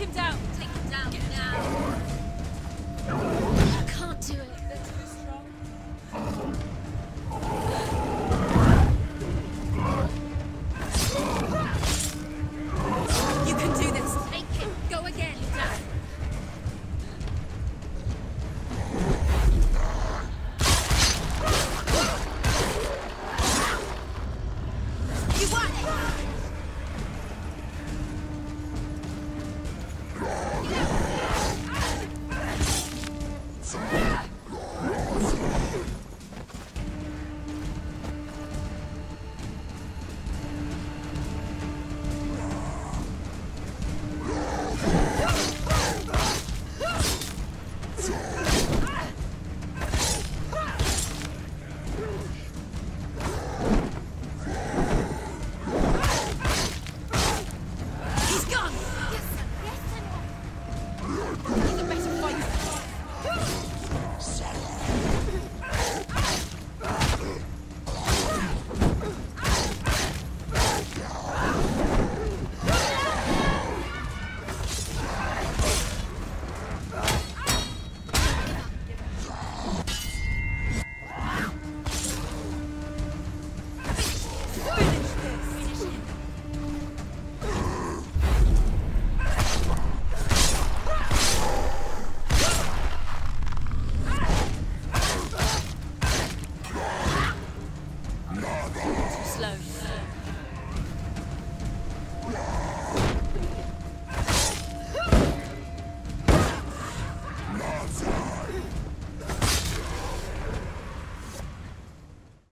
him down. Too slow.